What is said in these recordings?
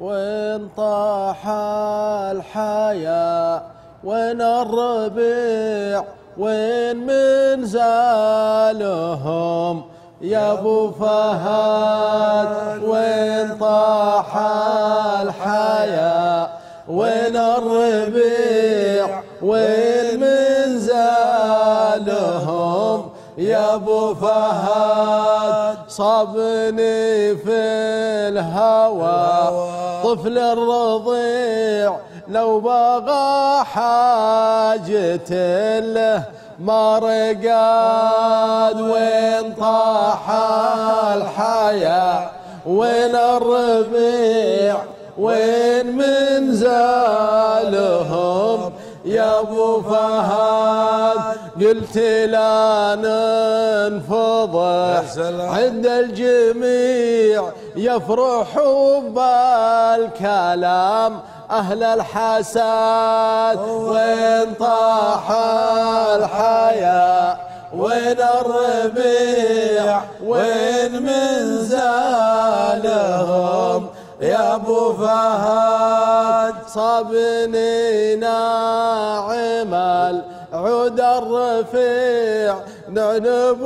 وين طاح الحياة وين الربيع وين من زالهم يا أبو فهد وين طاح الحياة وين الربيع وين من زالهم يا أبو فهد صابني في الهوى طفل الرضيع لو بغى حاجة له ما رقاد وين طاح الحياة وين الربيع وين من زالهم يا أبو فهد قلت لا ننفضح عند الجميع يفرحوا بالكلام. أهل الحساد وين طاح الحياة وين الربيع؟ وين من زالهم يا أبو فهد صابني ناعم الرفيع نعنب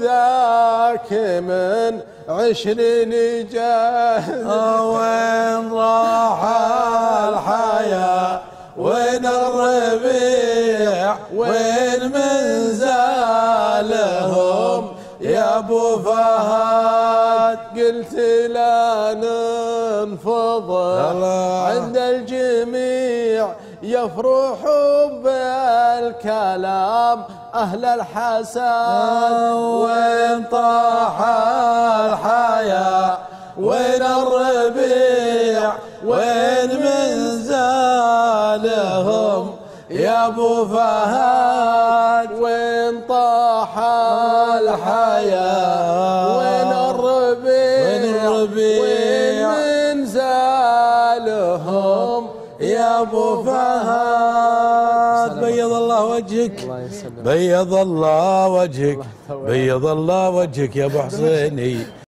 ذاك من عشرين جهد وين راح الحياة؟ وين الربيع؟ وين من زالهم يا أبو فهد. قلت لا ننفضل عند الجميع. يفرحوا بالكلام أهل الحسن. وين طاح الحياة؟ وين الربيع؟ وين من زالهم يا أبو فهد؟ وين طاح الحياة؟ وين الربيع؟ وين الربيع؟ وين من زالهم يا أبو فهد بيض الله وجهك. بيض الله وجهك. بيض الله وجهك يا أبو حسيني.